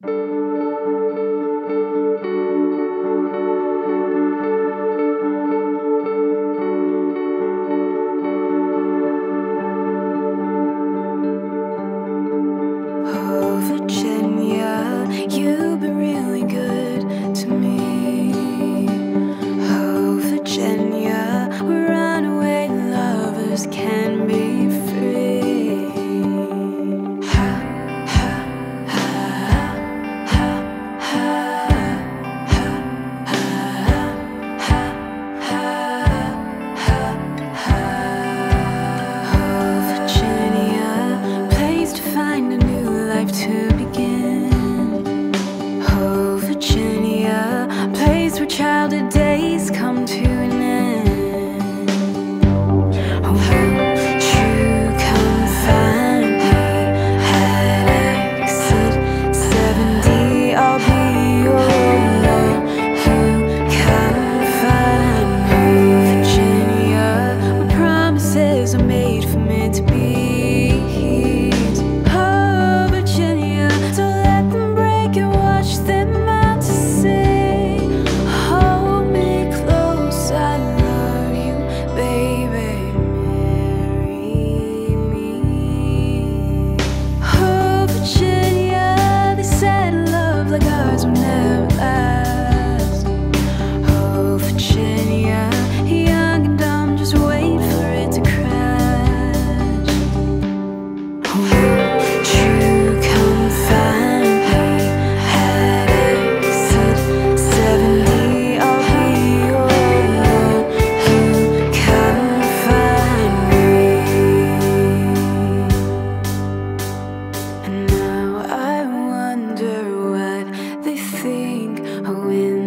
Oh Virginia, you watching. a.